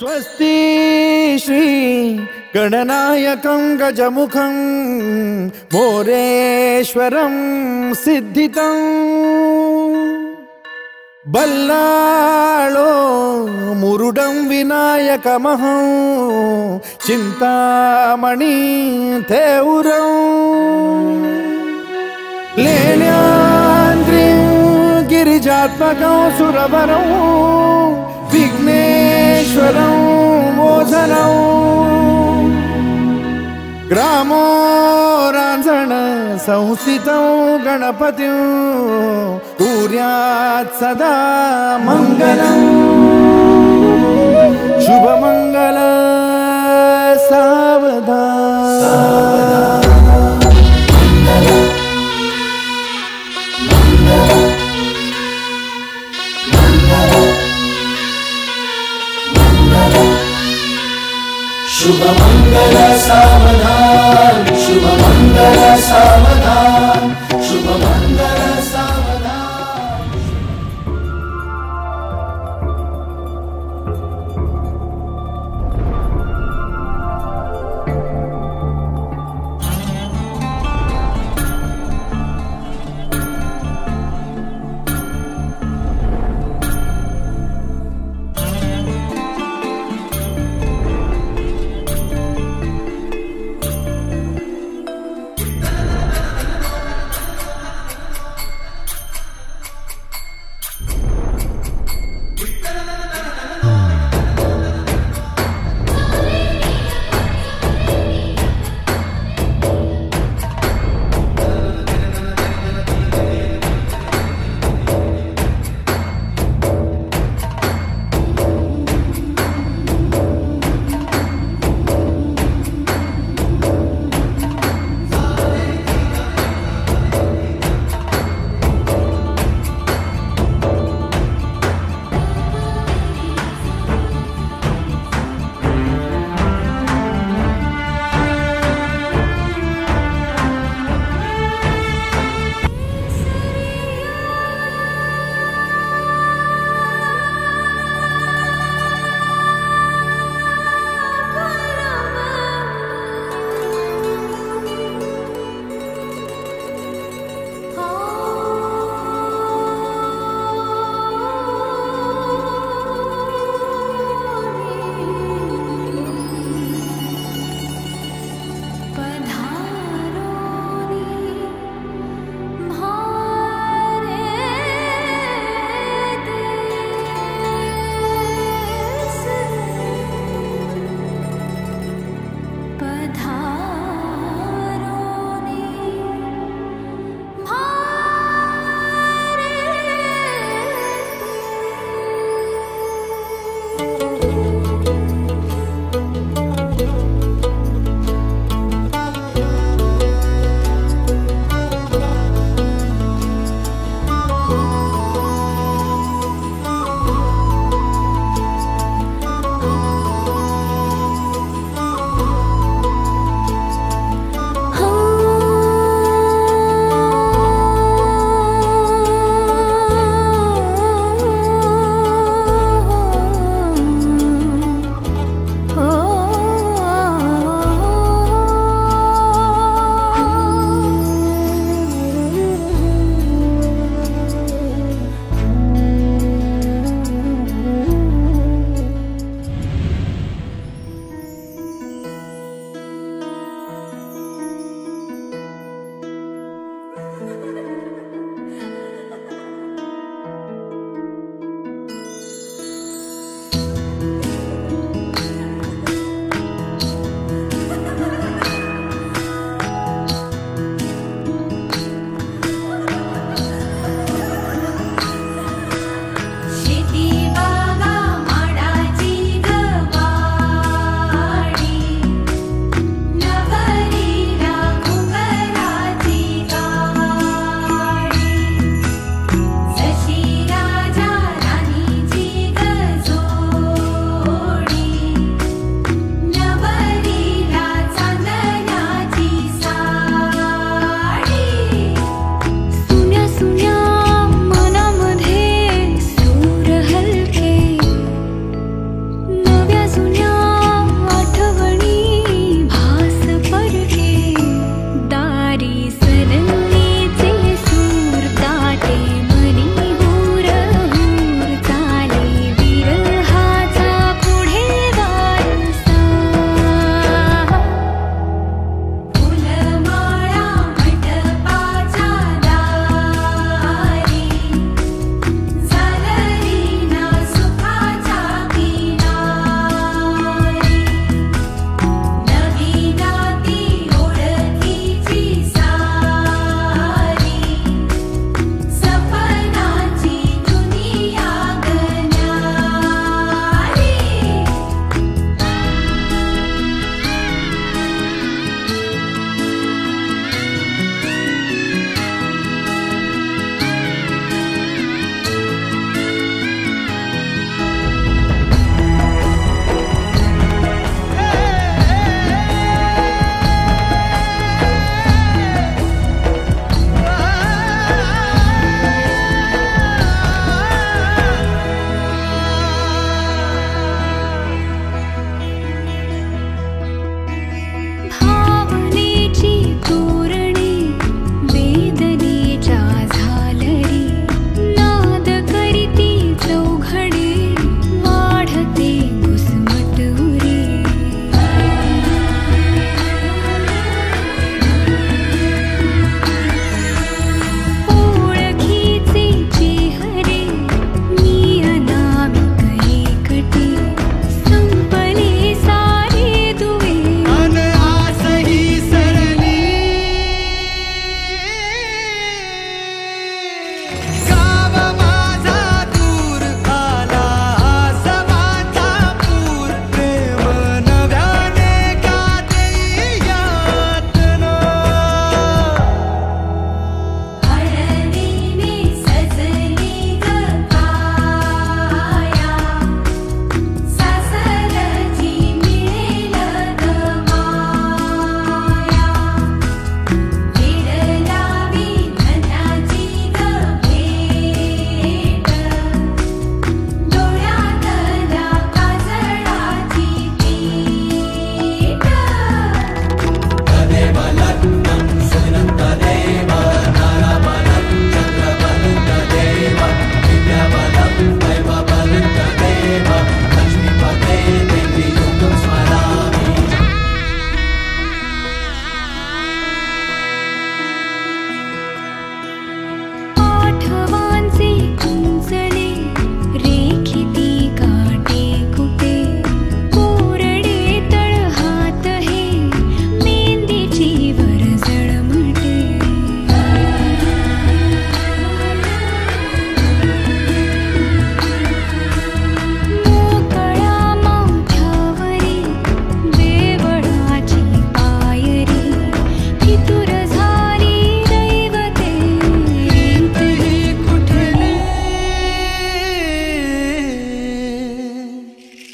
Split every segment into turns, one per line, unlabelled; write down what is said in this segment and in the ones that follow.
स्वस्ति श्री गणनायकं गजमुखं मोरेश्वरं सिद्धितम् बल्लाळो मुरुडं विनायकमहं चिन्तामणि थेउरं लेण्यान्द्रिं गिरिजात्मकं सुरवरं विघ्नेश्वरं मोचनं। ग्रामो राञ्जण संस्थितं गणपतिं। कुर्यात् सदा मङ्गलम्। शुभमङ्गल सावधान
शुभमङ्गल सावधान शुभमङ्गल सावधान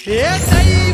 Eita aí!